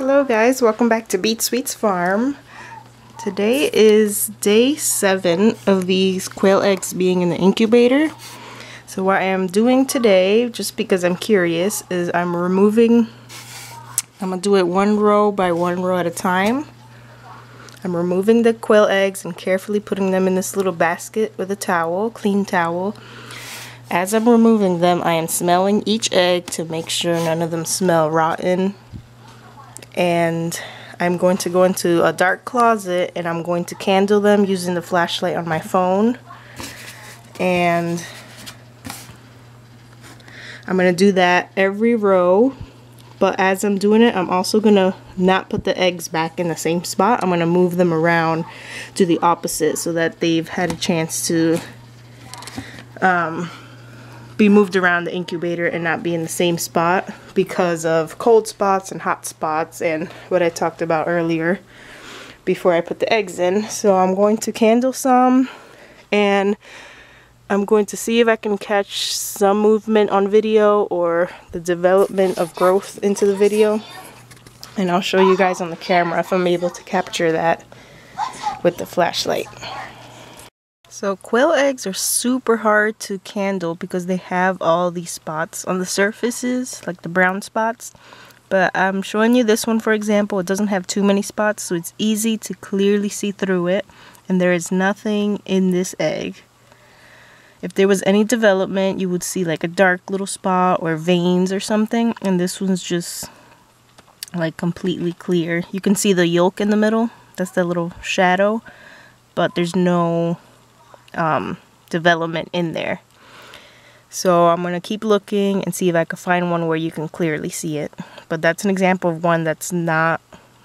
Hello guys, welcome back to Beet Sweets Farm. Today is day 7 of these quail eggs being in the incubator. So what I am doing today, just because I'm curious, is I'm removing, I'm to do it one row by one row at a time. I'm removing the quail eggs and carefully putting them in this little basket with a towel, clean towel. As I'm removing them, I am smelling each egg to make sure none of them smell rotten and I'm going to go into a dark closet and I'm going to candle them using the flashlight on my phone. And I'm going to do that every row but as I'm doing it I'm also going to not put the eggs back in the same spot. I'm going to move them around to the opposite so that they've had a chance to um, be moved around the incubator and not be in the same spot because of cold spots and hot spots and what I talked about earlier before I put the eggs in. So I'm going to candle some and I'm going to see if I can catch some movement on video or the development of growth into the video. And I'll show you guys on the camera if I'm able to capture that with the flashlight. So quail eggs are super hard to candle because they have all these spots on the surfaces, like the brown spots. But I'm showing you this one for example. It doesn't have too many spots, so it's easy to clearly see through it. And there is nothing in this egg. If there was any development, you would see like a dark little spot or veins or something. And this one's just like completely clear. You can see the yolk in the middle. That's the little shadow. But there's no um, development in there. So I'm going to keep looking and see if I can find one where you can clearly see it. But that's an example of one that's not,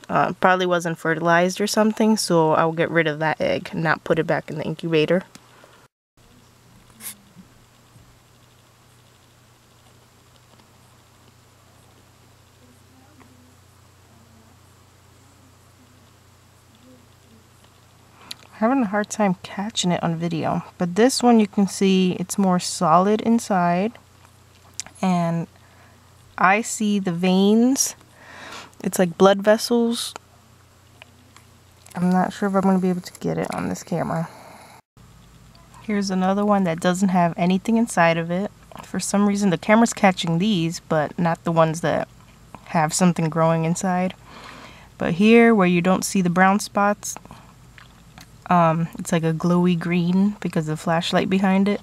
uh, probably wasn't fertilized or something. So I'll get rid of that egg and not put it back in the incubator. Having a hard time catching it on video. But this one you can see it's more solid inside. And I see the veins. It's like blood vessels. I'm not sure if I'm going to be able to get it on this camera. Here's another one that doesn't have anything inside of it. For some reason the camera's catching these, but not the ones that have something growing inside. But here where you don't see the brown spots, um, it's like a glowy green because of the flashlight behind it.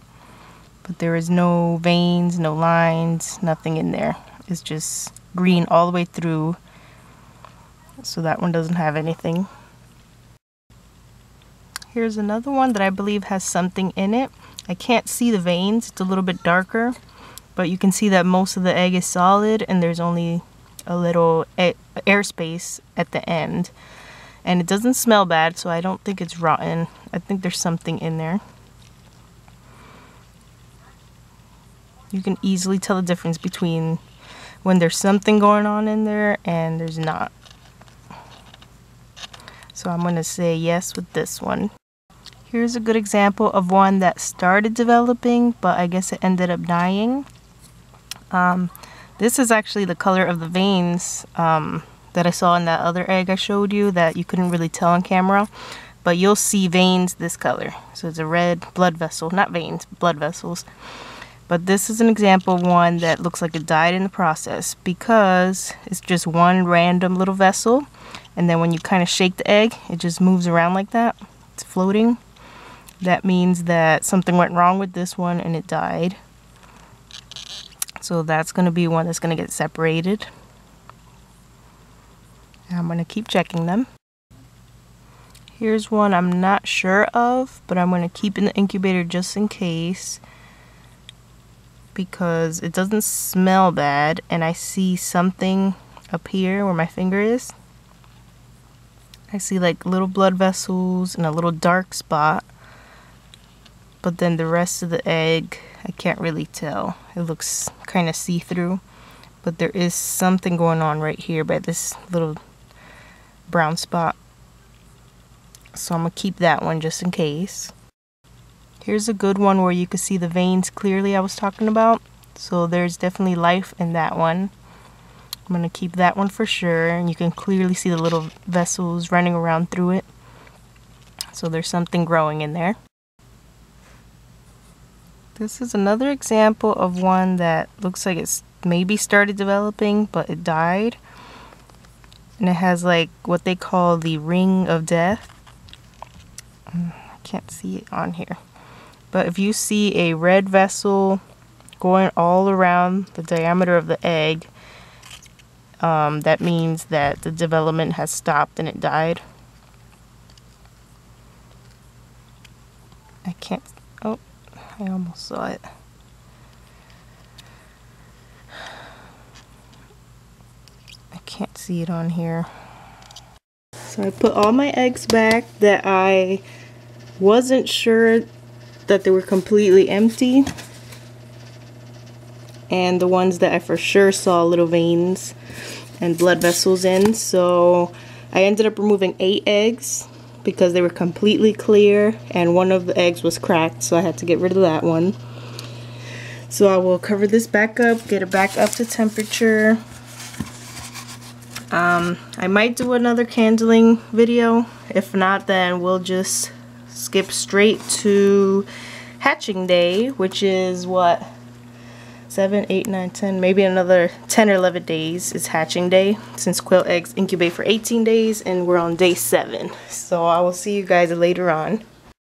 But there is no veins, no lines, nothing in there. It's just green all the way through. So that one doesn't have anything. Here's another one that I believe has something in it. I can't see the veins. It's a little bit darker. But you can see that most of the egg is solid and there's only a little airspace at the end and it doesn't smell bad so I don't think it's rotten. I think there's something in there. You can easily tell the difference between when there's something going on in there and there's not. So I'm gonna say yes with this one. Here's a good example of one that started developing but I guess it ended up dying. Um, this is actually the color of the veins um, that I saw in that other egg I showed you that you couldn't really tell on camera. But you'll see veins this color. So it's a red blood vessel, not veins, blood vessels. But this is an example one that looks like it died in the process because it's just one random little vessel. And then when you kind of shake the egg, it just moves around like that. It's floating. That means that something went wrong with this one and it died. So that's going to be one that's going to get separated. I'm going to keep checking them. Here's one I'm not sure of, but I'm going to keep in the incubator just in case because it doesn't smell bad and I see something up here where my finger is. I see like little blood vessels and a little dark spot. But then the rest of the egg, I can't really tell. It looks kind of see-through. But there is something going on right here by this little brown spot. So I'm going to keep that one just in case. Here's a good one where you can see the veins clearly I was talking about. So there's definitely life in that one. I'm going to keep that one for sure. And you can clearly see the little vessels running around through it. So there's something growing in there. This is another example of one that looks like it's maybe started developing, but it died. And it has like what they call the ring of death. Mm, I can't see it on here. But if you see a red vessel going all around the diameter of the egg, um, that means that the development has stopped and it died. I can't, oh, I almost saw it. I can't see it on here. So I put all my eggs back that I wasn't sure that they were completely empty. And the ones that I for sure saw little veins and blood vessels in. So I ended up removing eight eggs because they were completely clear and one of the eggs was cracked so I had to get rid of that one. So I will cover this back up, get it back up to temperature. Um, I might do another candling video. If not, then we'll just skip straight to hatching day, which is what? 7, 8, 9, 10, maybe another 10 or 11 days is hatching day since quail eggs incubate for 18 days and we're on day 7. So I will see you guys later on.